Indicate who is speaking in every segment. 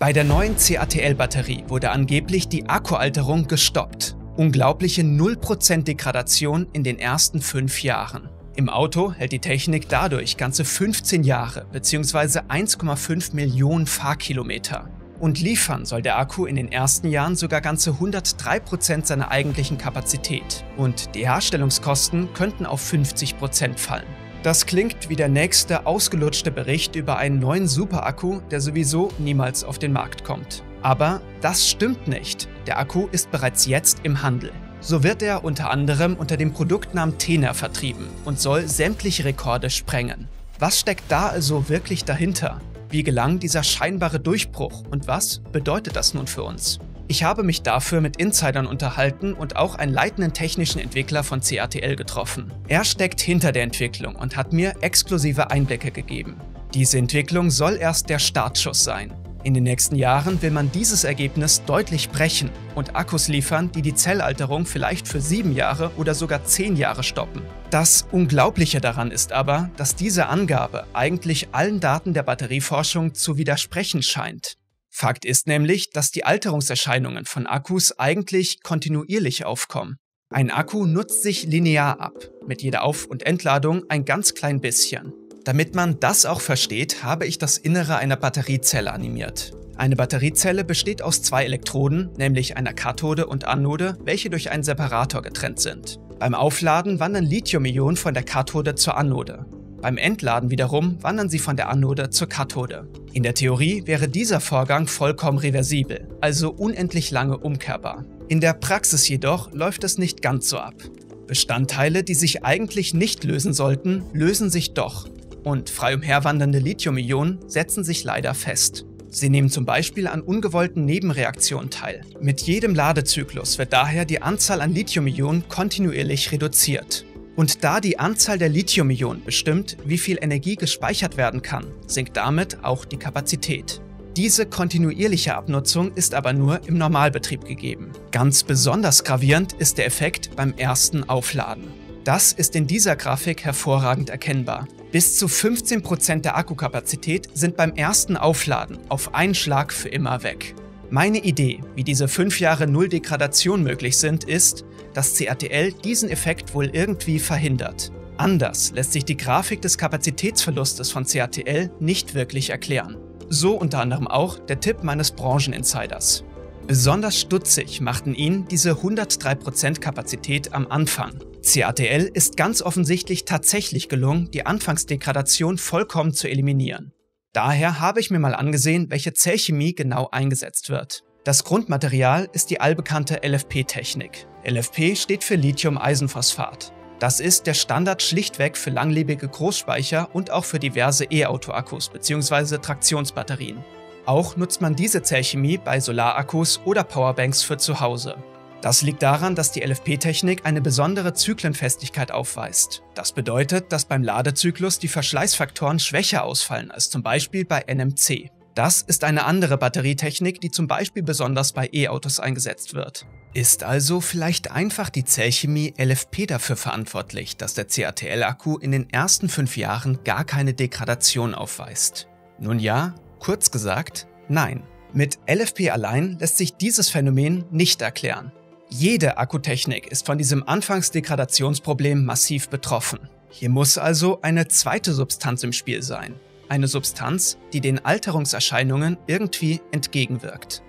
Speaker 1: Bei der neuen CATL-Batterie wurde angeblich die Akkualterung gestoppt. Unglaubliche 0% Degradation in den ersten fünf Jahren. Im Auto hält die Technik dadurch ganze 15 Jahre bzw. 1,5 Millionen Fahrkilometer. Und liefern soll der Akku in den ersten Jahren sogar ganze 103% seiner eigentlichen Kapazität. Und die Herstellungskosten könnten auf 50% fallen. Das klingt wie der nächste ausgelutschte Bericht über einen neuen Superakku, der sowieso niemals auf den Markt kommt. Aber das stimmt nicht. Der Akku ist bereits jetzt im Handel. So wird er unter anderem unter dem Produktnamen Tener vertrieben und soll sämtliche Rekorde sprengen. Was steckt da also wirklich dahinter? Wie gelang dieser scheinbare Durchbruch und was bedeutet das nun für uns? Ich habe mich dafür mit Insidern unterhalten und auch einen leitenden technischen Entwickler von CATL getroffen. Er steckt hinter der Entwicklung und hat mir exklusive Einblicke gegeben. Diese Entwicklung soll erst der Startschuss sein. In den nächsten Jahren will man dieses Ergebnis deutlich brechen und Akkus liefern, die die Zellalterung vielleicht für sieben Jahre oder sogar zehn Jahre stoppen. Das Unglaubliche daran ist aber, dass diese Angabe eigentlich allen Daten der Batterieforschung zu widersprechen scheint. Fakt ist nämlich, dass die Alterungserscheinungen von Akkus eigentlich kontinuierlich aufkommen. Ein Akku nutzt sich linear ab, mit jeder Auf- und Entladung ein ganz klein bisschen. Damit man das auch versteht, habe ich das Innere einer Batteriezelle animiert. Eine Batteriezelle besteht aus zwei Elektroden, nämlich einer Kathode und Anode, welche durch einen Separator getrennt sind. Beim Aufladen wandern Lithium-Ionen von der Kathode zur Anode. Beim Entladen wiederum wandern sie von der Anode zur Kathode. In der Theorie wäre dieser Vorgang vollkommen reversibel, also unendlich lange umkehrbar. In der Praxis jedoch läuft es nicht ganz so ab. Bestandteile, die sich eigentlich nicht lösen sollten, lösen sich doch. Und frei umherwandernde Lithium-Ionen setzen sich leider fest. Sie nehmen zum Beispiel an ungewollten Nebenreaktionen teil. Mit jedem Ladezyklus wird daher die Anzahl an Lithium-Ionen kontinuierlich reduziert. Und da die Anzahl der Lithium-Ionen bestimmt, wie viel Energie gespeichert werden kann, sinkt damit auch die Kapazität. Diese kontinuierliche Abnutzung ist aber nur im Normalbetrieb gegeben. Ganz besonders gravierend ist der Effekt beim ersten Aufladen. Das ist in dieser Grafik hervorragend erkennbar. Bis zu 15% der Akkukapazität sind beim ersten Aufladen auf einen Schlag für immer weg. Meine Idee, wie diese 5 Jahre Null Degradation möglich sind, ist, dass CATL diesen Effekt wohl irgendwie verhindert. Anders lässt sich die Grafik des Kapazitätsverlustes von CATL nicht wirklich erklären. So unter anderem auch der Tipp meines Brancheninsiders. Besonders stutzig machten ihn diese 103% Kapazität am Anfang. CATL ist ganz offensichtlich tatsächlich gelungen, die Anfangsdegradation vollkommen zu eliminieren. Daher habe ich mir mal angesehen, welche Zellchemie genau eingesetzt wird. Das Grundmaterial ist die allbekannte LFP-Technik. LFP steht für Lithium-Eisenphosphat. Das ist der Standard schlichtweg für langlebige Großspeicher und auch für diverse E-Auto-Akkus bzw. Traktionsbatterien. Auch nutzt man diese Zellchemie bei Solarakkus oder Powerbanks für zu Hause. Das liegt daran, dass die LFP-Technik eine besondere Zyklenfestigkeit aufweist. Das bedeutet, dass beim Ladezyklus die Verschleißfaktoren schwächer ausfallen als zum Beispiel bei NMC. Das ist eine andere Batterietechnik, die zum Beispiel besonders bei E-Autos eingesetzt wird. Ist also vielleicht einfach die Zellchemie LFP dafür verantwortlich, dass der CATL-Akku in den ersten fünf Jahren gar keine Degradation aufweist? Nun ja, kurz gesagt, nein. Mit LFP allein lässt sich dieses Phänomen nicht erklären. Jede Akkutechnik ist von diesem Anfangsdegradationsproblem massiv betroffen. Hier muss also eine zweite Substanz im Spiel sein. Eine Substanz, die den Alterungserscheinungen irgendwie entgegenwirkt.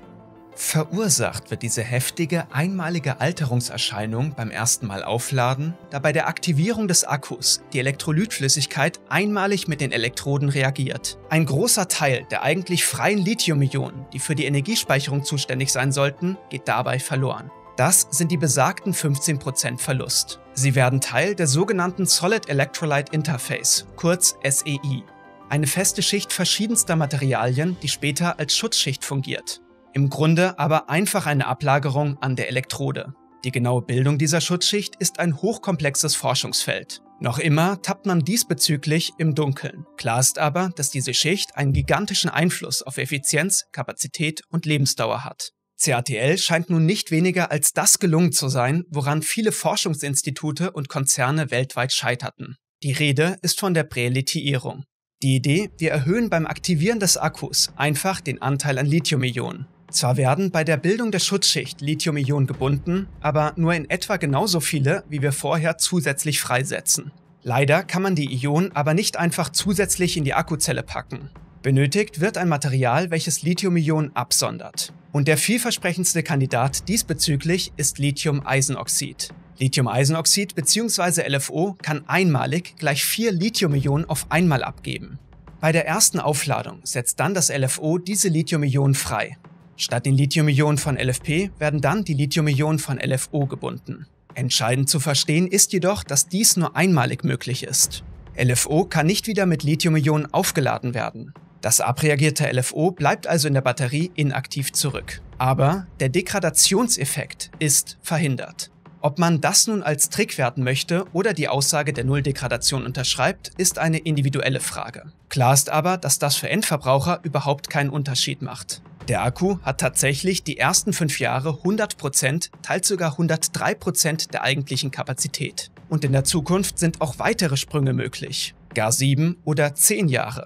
Speaker 1: Verursacht wird diese heftige einmalige Alterungserscheinung beim ersten Mal aufladen, da bei der Aktivierung des Akkus die Elektrolytflüssigkeit einmalig mit den Elektroden reagiert. Ein großer Teil der eigentlich freien Lithium-Ionen, die für die Energiespeicherung zuständig sein sollten, geht dabei verloren. Das sind die besagten 15% Verlust. Sie werden Teil der sogenannten Solid Electrolyte Interface, kurz SEI. Eine feste Schicht verschiedenster Materialien, die später als Schutzschicht fungiert. Im Grunde aber einfach eine Ablagerung an der Elektrode. Die genaue Bildung dieser Schutzschicht ist ein hochkomplexes Forschungsfeld. Noch immer tappt man diesbezüglich im Dunkeln. Klar ist aber, dass diese Schicht einen gigantischen Einfluss auf Effizienz, Kapazität und Lebensdauer hat. CATL scheint nun nicht weniger als das gelungen zu sein, woran viele Forschungsinstitute und Konzerne weltweit scheiterten. Die Rede ist von der Prälithiierung. Die Idee, wir erhöhen beim Aktivieren des Akkus einfach den Anteil an Lithium-Ionen. Zwar werden bei der Bildung der Schutzschicht Lithium-Ionen gebunden, aber nur in etwa genauso viele, wie wir vorher zusätzlich freisetzen. Leider kann man die Ionen aber nicht einfach zusätzlich in die Akkuzelle packen. Benötigt wird ein Material, welches Lithium-Ionen absondert. Und der vielversprechendste Kandidat diesbezüglich ist Lithium-Eisenoxid. Lithium-Eisenoxid bzw. LFO kann einmalig gleich vier Lithium-Ionen auf einmal abgeben. Bei der ersten Aufladung setzt dann das LFO diese Lithium-Ionen frei. Statt den Lithium-Ionen von LFP werden dann die Lithium-Ionen von LFO gebunden. Entscheidend zu verstehen ist jedoch, dass dies nur einmalig möglich ist. LFO kann nicht wieder mit Lithium-Ionen aufgeladen werden. Das abreagierte LFO bleibt also in der Batterie inaktiv zurück. Aber der Degradationseffekt ist verhindert. Ob man das nun als Trick werten möchte oder die Aussage der Nulldegradation unterschreibt, ist eine individuelle Frage. Klar ist aber, dass das für Endverbraucher überhaupt keinen Unterschied macht. Der Akku hat tatsächlich die ersten fünf Jahre 100%, teils sogar 103% der eigentlichen Kapazität. Und in der Zukunft sind auch weitere Sprünge möglich, gar sieben oder zehn Jahre.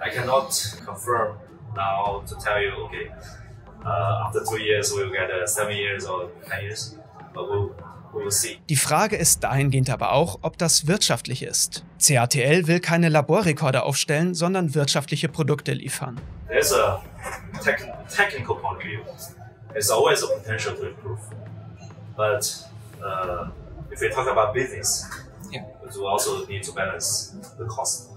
Speaker 2: I cannot confirm now to tell you, okay, uh, after two years we'll get uh, seven years or ten years, but we'll.
Speaker 1: Die Frage ist dahingehend aber auch, ob das wirtschaftlich ist. CATL will keine Laborrekorde aufstellen, sondern wirtschaftliche Produkte liefern.
Speaker 2: There's a tech, technical point of view. There's always a potential to improve, but uh, if we talk about business,
Speaker 1: Yeah.
Speaker 2: we also need to balance the cost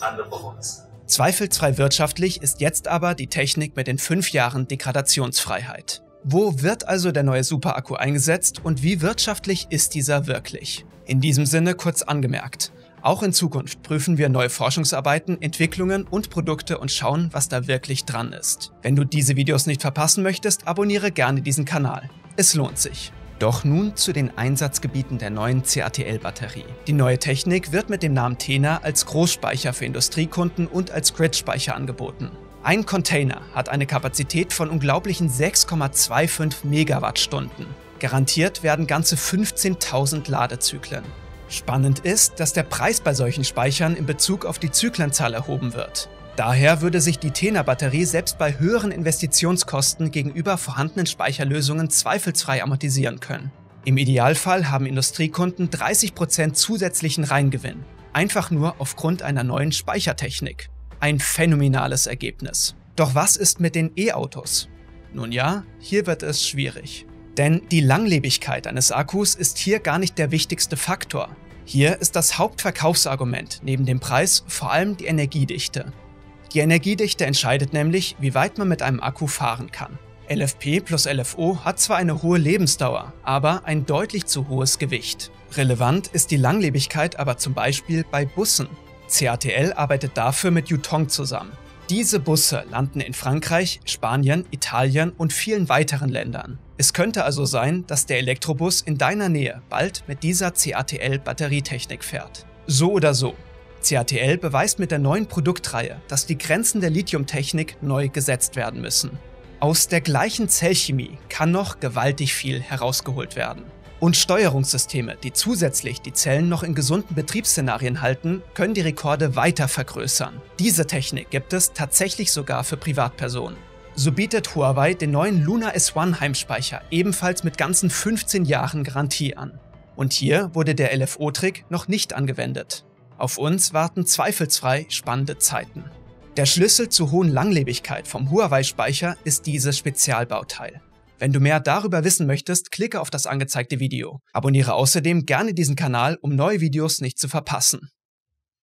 Speaker 2: and the performance.
Speaker 1: Zweifelsfrei wirtschaftlich ist jetzt aber die Technik mit den fünf Jahren Degradationsfreiheit. Wo wird also der neue Superakku eingesetzt und wie wirtschaftlich ist dieser wirklich? In diesem Sinne kurz angemerkt. Auch in Zukunft prüfen wir neue Forschungsarbeiten, Entwicklungen und Produkte und schauen, was da wirklich dran ist. Wenn du diese Videos nicht verpassen möchtest, abonniere gerne diesen Kanal. Es lohnt sich. Doch nun zu den Einsatzgebieten der neuen CATL-Batterie. Die neue Technik wird mit dem Namen Tena als Großspeicher für Industriekunden und als Grid-Speicher angeboten. Ein Container hat eine Kapazität von unglaublichen 6,25 Megawattstunden. Garantiert werden ganze 15.000 Ladezyklen. Spannend ist, dass der Preis bei solchen Speichern in Bezug auf die Zyklenzahl erhoben wird. Daher würde sich die Tena-Batterie selbst bei höheren Investitionskosten gegenüber vorhandenen Speicherlösungen zweifelsfrei amortisieren können. Im Idealfall haben Industriekunden 30% zusätzlichen Reingewinn, einfach nur aufgrund einer neuen Speichertechnik. Ein phänomenales Ergebnis. Doch was ist mit den E-Autos? Nun ja, hier wird es schwierig. Denn die Langlebigkeit eines Akkus ist hier gar nicht der wichtigste Faktor. Hier ist das Hauptverkaufsargument neben dem Preis vor allem die Energiedichte. Die Energiedichte entscheidet nämlich, wie weit man mit einem Akku fahren kann. LFP plus LFO hat zwar eine hohe Lebensdauer, aber ein deutlich zu hohes Gewicht. Relevant ist die Langlebigkeit aber zum Beispiel bei Bussen. CATL arbeitet dafür mit Yutong zusammen. Diese Busse landen in Frankreich, Spanien, Italien und vielen weiteren Ländern. Es könnte also sein, dass der Elektrobus in deiner Nähe bald mit dieser CATL-Batterietechnik fährt. So oder so, CATL beweist mit der neuen Produktreihe, dass die Grenzen der Lithiumtechnik neu gesetzt werden müssen. Aus der gleichen Zellchemie kann noch gewaltig viel herausgeholt werden. Und Steuerungssysteme, die zusätzlich die Zellen noch in gesunden Betriebsszenarien halten, können die Rekorde weiter vergrößern. Diese Technik gibt es tatsächlich sogar für Privatpersonen. So bietet Huawei den neuen Luna S1 Heimspeicher ebenfalls mit ganzen 15 Jahren Garantie an. Und hier wurde der LFO-Trick noch nicht angewendet. Auf uns warten zweifelsfrei spannende Zeiten. Der Schlüssel zur hohen Langlebigkeit vom Huawei-Speicher ist dieses Spezialbauteil. Wenn du mehr darüber wissen möchtest, klicke auf das angezeigte Video. Abonniere außerdem gerne diesen Kanal, um neue Videos nicht zu verpassen.